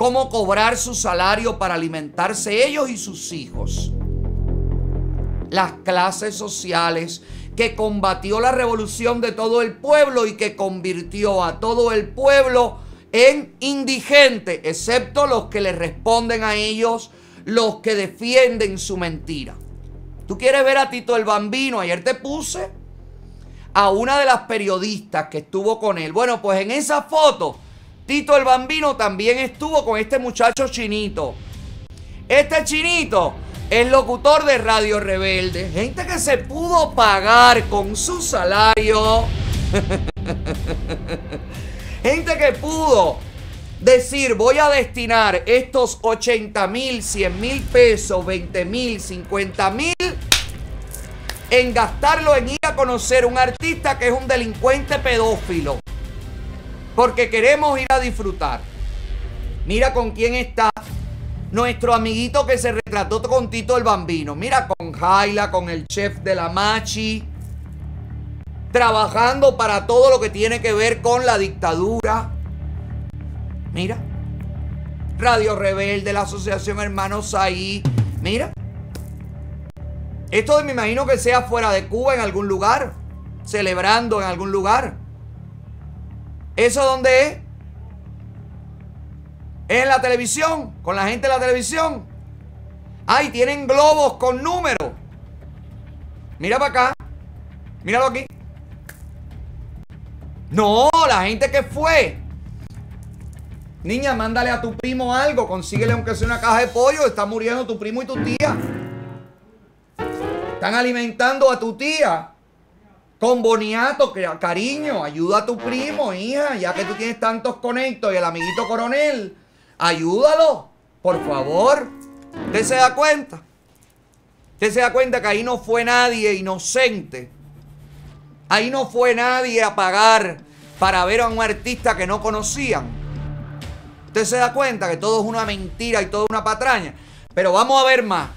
cómo cobrar su salario para alimentarse ellos y sus hijos. Las clases sociales que combatió la revolución de todo el pueblo y que convirtió a todo el pueblo en indigente, excepto los que le responden a ellos, los que defienden su mentira. ¿Tú quieres ver a Tito el Bambino? Ayer te puse a una de las periodistas que estuvo con él. Bueno, pues en esa foto, Tito el Bambino también estuvo con este muchacho chinito. Este chinito es locutor de Radio Rebelde. Gente que se pudo pagar con su salario. Gente que pudo decir, voy a destinar estos 80 mil, 100 mil pesos, 20 mil, 50 mil en gastarlo en ir a conocer un artista que es un delincuente pedófilo. Porque queremos ir a disfrutar. Mira con quién está nuestro amiguito que se retrató con Tito el Bambino. Mira con Jaila, con el chef de la Machi. Trabajando para todo lo que tiene que ver con la dictadura. Mira. Radio Rebelde, la Asociación Hermanos ahí. Mira. Esto me imagino que sea fuera de Cuba en algún lugar. Celebrando en algún lugar. ¿Eso dónde es? ¿Es en la televisión? ¿Con la gente de la televisión? Ay, tienen globos con números. Mira para acá. Míralo aquí. No, la gente que fue. Niña, mándale a tu primo algo. Consíguele aunque sea una caja de pollo. Está muriendo tu primo y tu tía. Están alimentando a tu tía con boniato, cariño, ayuda a tu primo, hija, ya que tú tienes tantos conectos y el amiguito coronel, ayúdalo, por favor. ¿Usted se da cuenta? ¿Usted se da cuenta que ahí no fue nadie inocente? Ahí no fue nadie a pagar para ver a un artista que no conocían. Usted se da cuenta que todo es una mentira y todo una patraña. Pero vamos a ver más.